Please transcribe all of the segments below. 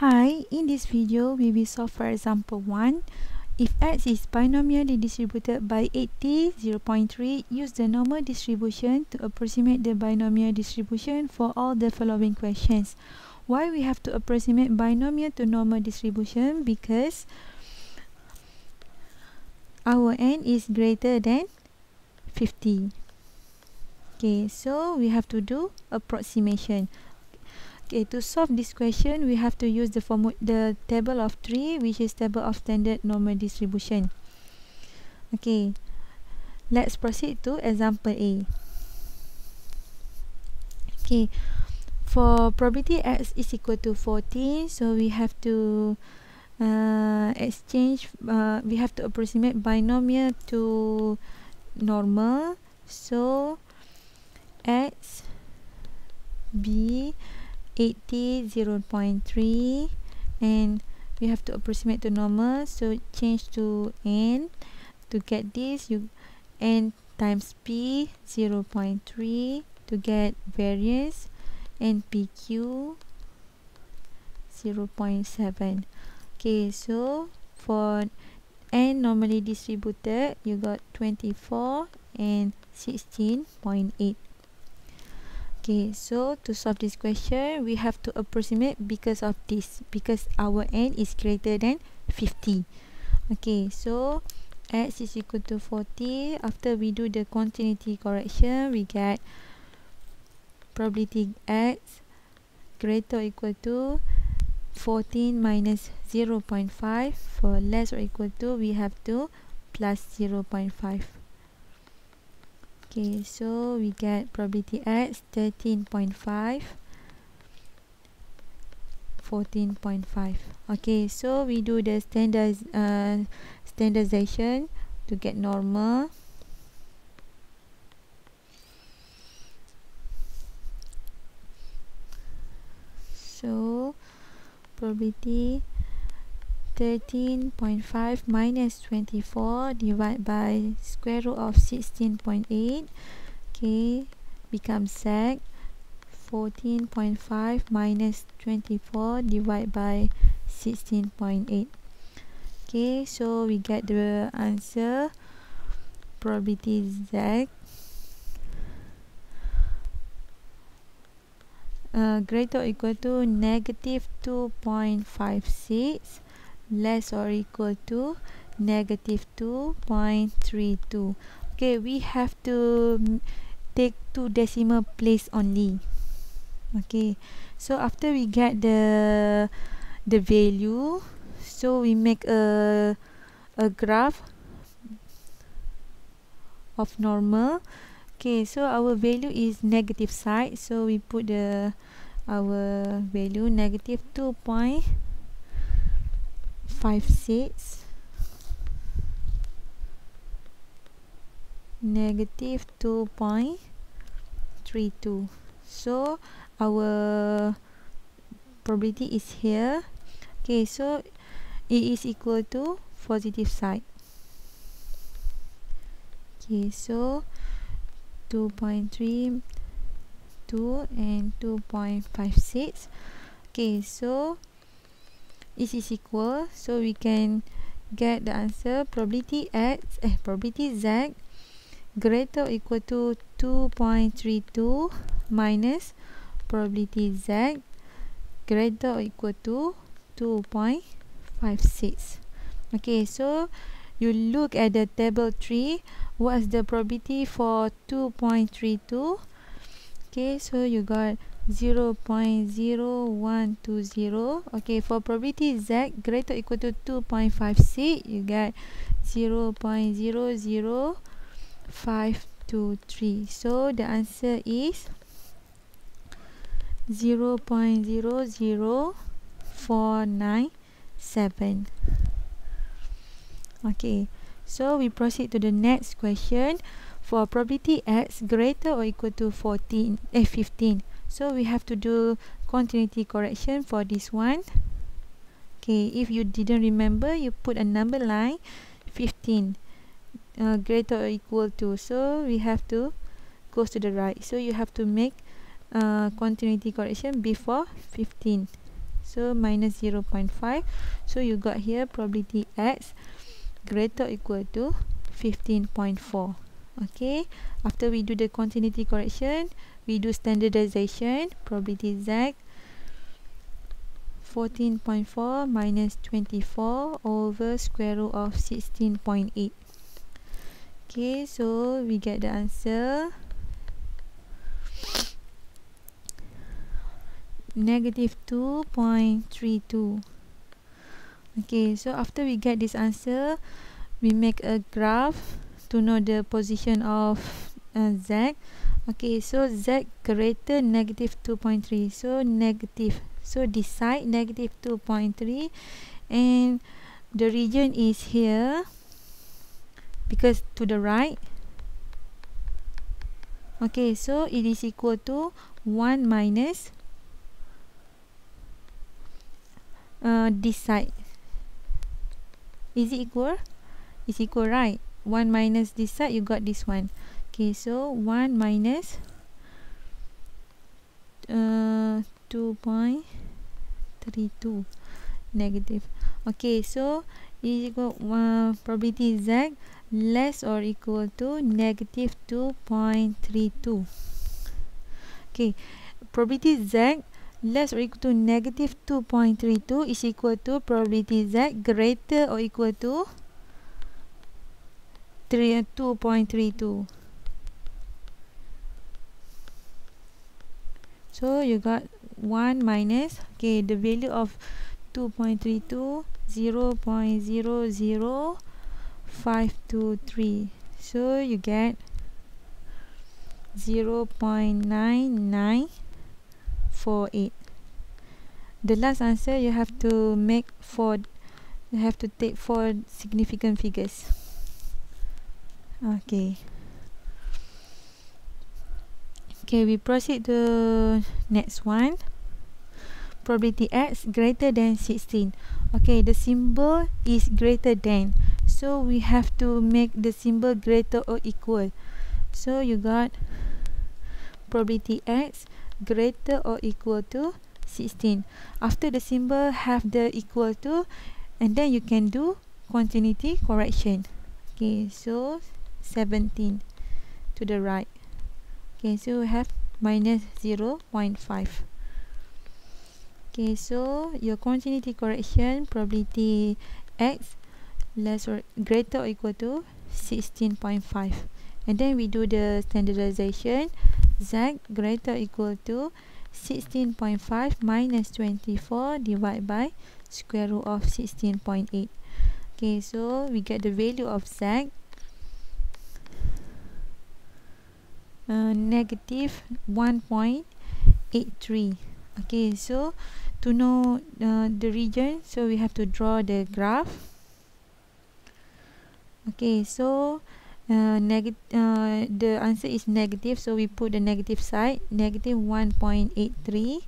Hi, in this video we will solve for example 1. If x is binomially distributed by 80, 0.3, use the normal distribution to approximate the binomial distribution for all the following questions. Why we have to approximate binomial to normal distribution? Because our n is greater than 50. Okay, so we have to do approximation. Okay, to solve this question, we have to use the the table of three, which is table of standard normal distribution. Okay, let's proceed to example A. Okay, for probability x is equal to 14, so we have to uh, exchange, uh, we have to approximate binomial to normal. So, x, b, 80 0.3 and we have to approximate to normal so change to n. To get this you n times p 0.3 to get variance and pq 0.7 okay so for n normally distributed you got 24 and 16.8 Okay, so to solve this question, we have to approximate because of this. Because our n is greater than 50. Okay, so x is equal to 40. After we do the continuity correction, we get probability x greater or equal to 14 minus 0 0.5. For less or equal to, we have to plus 0 0.5. Okay, so we get probability x 13.5 14.5 okay so we do the standard uh, standardization to get normal. So probability 13.5 minus 24 divided by square root of 16.8 okay becomes z 14.5 minus 24 divided by 16.8 okay so we get the answer. Probability z. Uh, greater or equal to negative 2.56 less or equal to negative 2.32 okay we have to take two decimal place only. Okay so after we get the the value so we make a a graph of normal. Okay so our value is negative side so we put the our value negative 2. 5 6 negative 2.32 so our probability is here. Okay so it is equal to positive side. Okay so 2.32 and 2.56 okay so this is equal so we can get the answer. Probability x eh probability z greater or equal to 2.32 minus probability z greater or equal to 2.56 okay so you look at the table 3 what's the probability for 2.32 okay so you got 0 0.0120 okay for probability z greater equal to 2.56 you get 0 0.00523 so the answer is 0 0.00497 okay so we proceed to the next question. For probability x greater or equal to 14 eh 15 so we have to do continuity correction for this one. Okay if you didn't remember you put a number line 15 uh, greater or equal to. So we have to go to the right. So you have to make uh, continuity correction before 15 so minus 0.5 so you got here probability x greater or equal to 15.4 okay after we do the continuity correction we do standardization probability z 14.4 minus 24 over square root of 16.8 okay so we get the answer. Negative 2.32 okay so after we get this answer we make a graph to know the position of uh, z. Okay so z greater negative 2.3 so negative so this side negative 2.3 and the region is here because to the right. Okay so it is equal to 1 minus uh, this side is it equal? Is equal right 1 minus this side you got this one. Okay so 1 minus uh, 2.32 negative. Okay so is equal uh, probability z less or equal to negative 2.32 okay probability z less or equal to negative 2.32 is equal to probability z greater or equal to 2.32 so you got 1 minus. Okay the value of 2.32 0 0.00523 so you get 0 0.99 48 the last answer you have to make four you have to take four significant figures okay okay we proceed to next one. Probability x greater than 16 okay the symbol is greater than. So we have to make the symbol greater or equal. So you got probability x greater or equal to 16 after the symbol have the equal to and then you can do continuity correction. Okay so 17 to the right. Okay so we have minus 0 0.5 okay so your continuity correction probability x less or greater or equal to 16.5 and then we do the standardization. z greater equal to 16.5 minus 24 divided by square root of 16.8 okay so we get the value of z uh, negative 1.83 okay so to know uh, the region so we have to draw the graph. Okay so uh, negative uh, the answer is negative so we put the negative side negative 1.83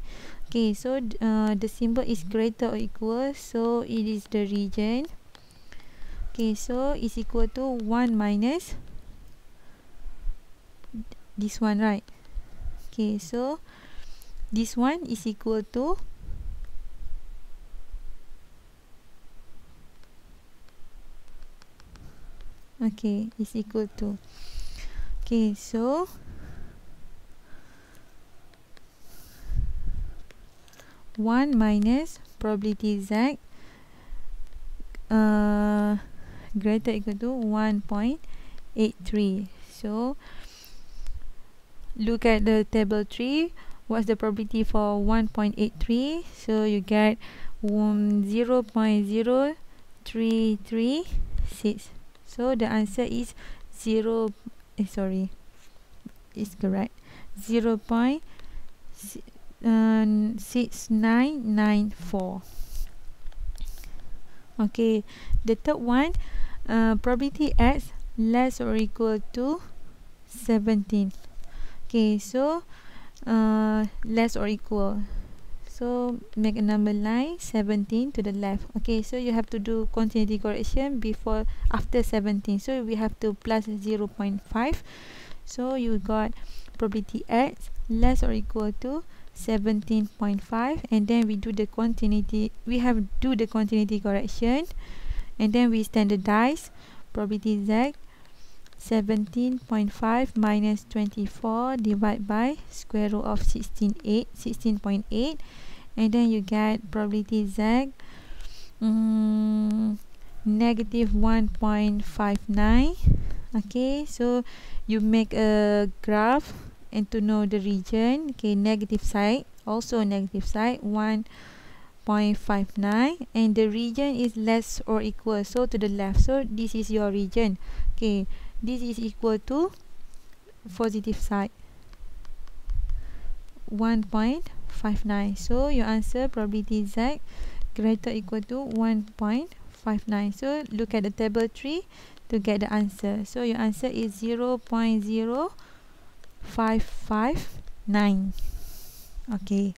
okay so uh, the symbol is greater or equal so it is the region. Okay so is equal to 1 minus this one right? Okay so this one is equal to okay is equal to okay so one minus probability z uh, greater equal to 1.83 so look at the table 3 what's the probability for 1.83 so you get um, 0 0.0336 so the answer is 0 eh, sorry is correct. 0 0.6994 okay the third one uh, probability x less or equal to 17 okay so uh, less or equal. So make a number line 17 to the left. Okay so you have to do continuity correction before after 17 so we have to plus 0 0.5 so you got probability x less or equal to 17.5 and then we do the continuity we have do the continuity correction. And then we standardize probability z 17.5 minus 24 divided by square root of 16.8 16.8 and then you get probability z um, negative 1.59 okay so you make a graph and to know the region. Okay negative side also negative side 1.59 and the region is less or equal. So to the left. So this is your region. Okay this is equal to positive side. 1.59 so your answer probability z greater equal to 1.59 so look at the table 3 to get the answer. So your answer is 0 0.0559 okay